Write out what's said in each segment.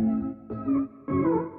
Música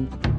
Música